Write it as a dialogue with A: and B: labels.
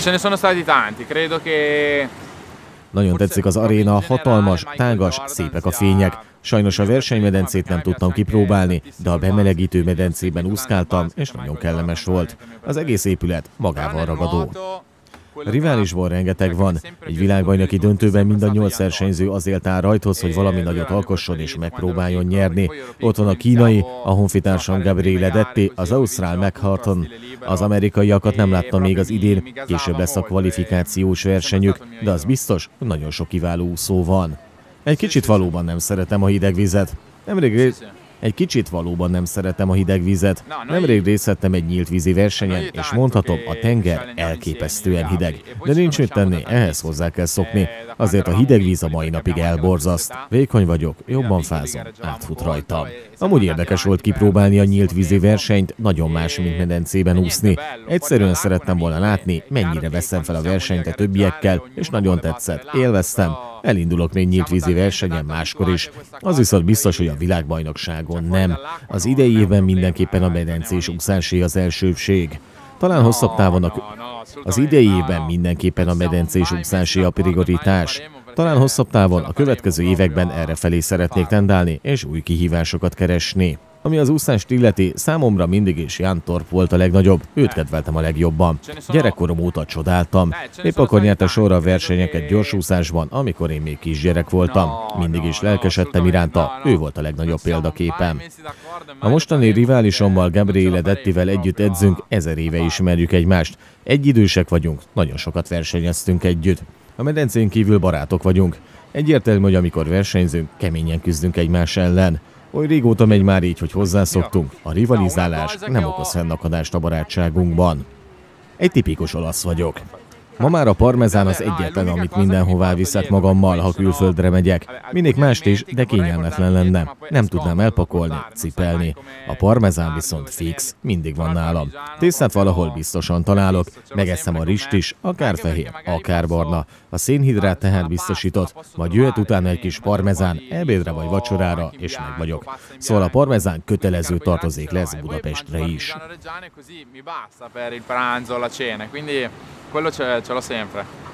A: ce ne sono stati tanti, credo che
B: Nagyon tetszik az aréna, hatalmas, tágas, szépek a fények. Sajnos a versenymedencét nem tudtam kipróbálni, de a bemelegítő medencében úszkáltam, és nagyon kellemes volt. Az egész épület magával ragadó. Riválisból rengeteg van. Egy világbajnoki döntőben mind a nyolc versenyző azért áll rajthoz, hogy valami nagyot alkosson és megpróbáljon nyerni. Ott van a kínai, a honfitársam Gabriele Detti, az ausztrál McHarton. Az amerikaiakat nem láttam még az idén, később lesz a kvalifikációs versenyük, de az biztos, nagyon sok kiváló úszó van. Egy kicsit valóban nem szeretem a hideg vizet. Nemrég egy kicsit valóban nem szeretem a hideg vizet. Nemrég részt vettem egy nyílt vízi versenyen, és mondhatom, a tenger elképesztően hideg. De nincs mit tenni, ehhez hozzá kell szokni. Azért a hideg víz a mai napig elborzaszt. Vékony vagyok, jobban fázom, átfut rajtam. Amúgy érdekes volt kipróbálni a nyílt vízi versenyt, nagyon más, mint medencében úszni. Egyszerűen szerettem volna látni, mennyire veszem fel a versenyt a többiekkel, és nagyon tetszett, élveztem. Elindulok még nyílt vízi versenyen máskor is. Az viszont biztos, hogy a világbajnokságon nem. Az idei évben mindenképpen a medencés úszásé az elsőbség. Talán hosszabb távon a... Az idei évben mindenképpen a medencés úszásé a prioritás. Talán hosszabb távon a következő években erre felé szeretnék tendálni, és új kihívásokat keresni. Ami az úszást illeti, számomra mindig is Jan Torp volt a legnagyobb, őt kedveltem a legjobban. Gyerekkorom óta csodáltam. Épp akkor nyerte sorra a versenyeket gyorsúszásban, amikor én még kisgyerek voltam. Mindig is lelkesedtem iránta, ő volt a legnagyobb példaképem. A mostani riválisommal Gabriele Dettivel együtt edzünk, ezer éve ismerjük egymást. Egyidősek vagyunk, nagyon sokat versenyeztünk együtt. A medencén kívül barátok vagyunk. Egyértelmű, hogy amikor versenyzünk, keményen küzdünk egymás ellen. Oly régóta megy már így, hogy hozzászoktunk. A rivalizálás nem okoz fennakadást a barátságunkban. Egy tipikus olasz vagyok. Ma már a parmezán az egyetlen, amit mindenhová viszek magammal, ha külföldre megyek. Mindig mást is, de kényelmetlen lenne. Nem tudnám elpakolni, cipelni. A parmezán viszont fix, mindig van nálam. Tésztát valahol biztosan találok, megeszem a rist is, akár fehér, akár barna. A szénhidrát tehát biztosított, majd jöhet utána egy kis parmezán, ebédre vagy vacsorára, és meg vagyok. Szóval a parmezán kötelező tartozék lesz Budapestre is.
A: Quello ce, l'ho sempre.